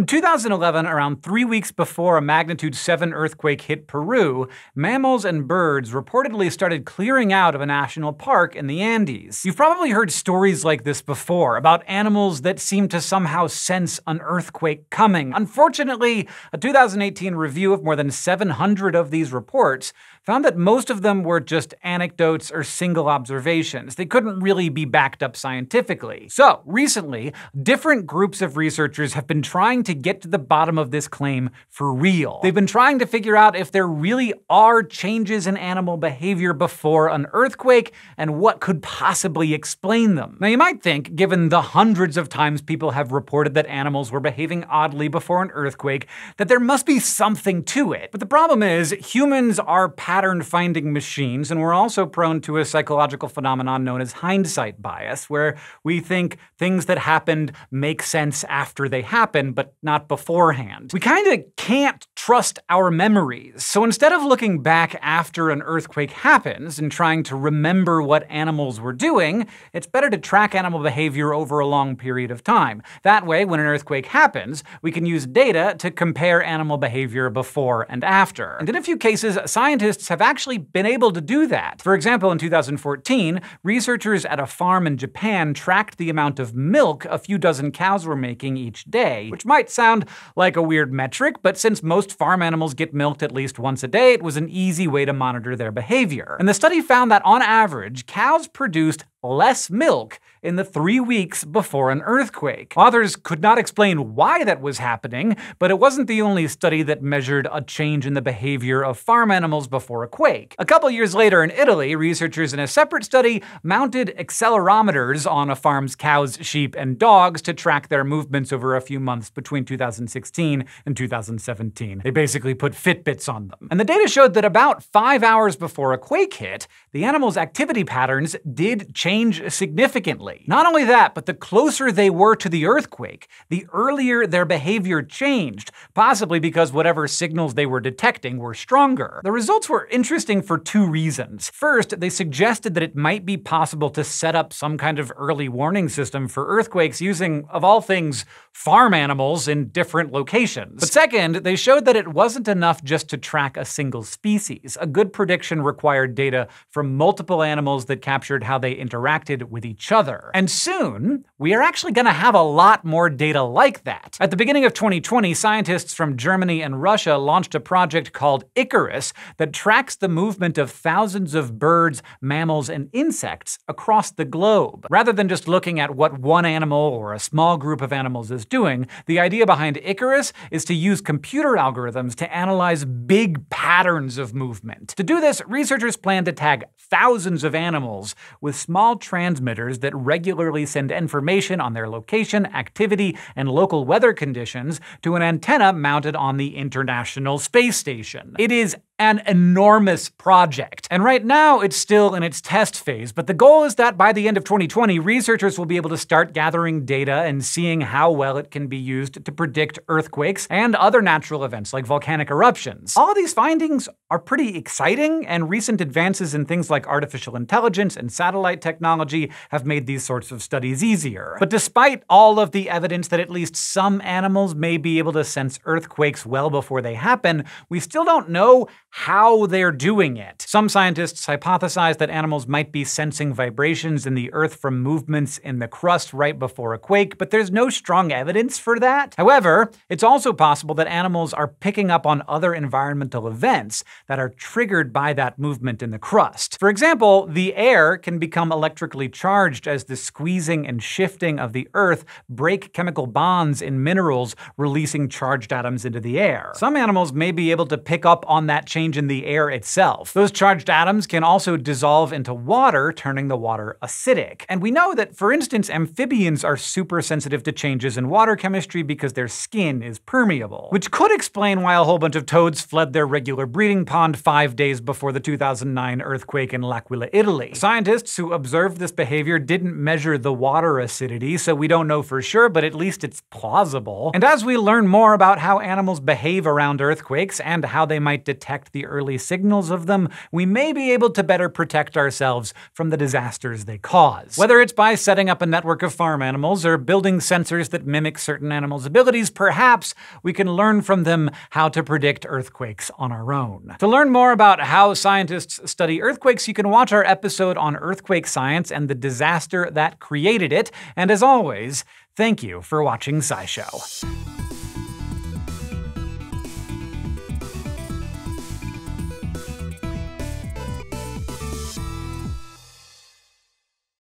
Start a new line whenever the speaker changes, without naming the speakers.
In 2011, around three weeks before a magnitude 7 earthquake hit Peru, mammals and birds reportedly started clearing out of a national park in the Andes. You've probably heard stories like this before about animals that seem to somehow sense an earthquake coming. Unfortunately, a 2018 review of more than 700 of these reports found that most of them were just anecdotes or single observations. They couldn't really be backed up scientifically. So, recently, different groups of researchers have been trying to get to the bottom of this claim for real. They've been trying to figure out if there really are changes in animal behavior before an earthquake and what could possibly explain them. Now, you might think, given the hundreds of times people have reported that animals were behaving oddly before an earthquake, that there must be something to it. But the problem is, humans are pattern finding machines, and we're also prone to a psychological phenomenon known as hindsight bias, where we think things that happened make sense after they happen, but not beforehand. We kind of can't trust our memories. So instead of looking back after an earthquake happens and trying to remember what animals were doing, it's better to track animal behavior over a long period of time. That way, when an earthquake happens, we can use data to compare animal behavior before and after. And in a few cases, scientists have actually been able to do that. For example, in 2014, researchers at a farm in Japan tracked the amount of milk a few dozen cows were making each day, which might sound like a weird metric, but since most farm animals get milked at least once a day, it was an easy way to monitor their behavior. And the study found that on average, cows produced less milk in the three weeks before an earthquake. Authors could not explain why that was happening, but it wasn't the only study that measured a change in the behavior of farm animals before a quake. A couple years later in Italy, researchers in a separate study mounted accelerometers on a farm's cows, sheep, and dogs to track their movements over a few months between 2016 and 2017. They basically put Fitbits on them. And the data showed that about five hours before a quake hit, the animals' activity patterns did change significantly. Not only that, but the closer they were to the earthquake, the earlier their behavior changed, possibly because whatever signals they were detecting were stronger. The results were interesting for two reasons. First, they suggested that it might be possible to set up some kind of early warning system for earthquakes using, of all things, farm animals in different locations. But second, they showed that it wasn't enough just to track a single species. A good prediction required data from multiple animals that captured how they interacted with each other. And soon, we are actually going to have a lot more data like that. At the beginning of 2020, scientists from Germany and Russia launched a project called Icarus that tracks the movement of thousands of birds, mammals, and insects across the globe. Rather than just looking at what one animal or a small group of animals is doing, the idea behind Icarus is to use computer algorithms to analyze big patterns of movement. To do this, researchers plan to tag thousands of animals with small transmitters that regularly send information on their location, activity, and local weather conditions to an antenna mounted on the International Space Station. It is an enormous project. And right now, it's still in its test phase, but the goal is that by the end of 2020, researchers will be able to start gathering data and seeing how well it can be used to predict earthquakes and other natural events like volcanic eruptions. All these findings are pretty exciting, and recent advances in things like artificial intelligence and satellite technology have made these sorts of studies easier. But despite all of the evidence that at least some animals may be able to sense earthquakes well before they happen, we still don't know how they're doing it. Some scientists hypothesize that animals might be sensing vibrations in the Earth from movements in the crust right before a quake, but there's no strong evidence for that. However, it's also possible that animals are picking up on other environmental events that are triggered by that movement in the crust. For example, the air can become electrically charged as the squeezing and shifting of the Earth break chemical bonds in minerals, releasing charged atoms into the air. Some animals may be able to pick up on that change change in the air itself. Those charged atoms can also dissolve into water, turning the water acidic. And we know that, for instance, amphibians are super sensitive to changes in water chemistry because their skin is permeable, which could explain why a whole bunch of toads fled their regular breeding pond five days before the 2009 earthquake in L'Aquila, Italy. Scientists who observed this behavior didn't measure the water acidity, so we don't know for sure, but at least it's plausible. And as we learn more about how animals behave around earthquakes and how they might detect the early signals of them, we may be able to better protect ourselves from the disasters they cause. Whether it's by setting up a network of farm animals or building sensors that mimic certain animals' abilities, perhaps we can learn from them how to predict earthquakes on our own. To learn more about how scientists study earthquakes, you can watch our episode on earthquake science and the disaster that created it. And as always, thank you for watching SciShow.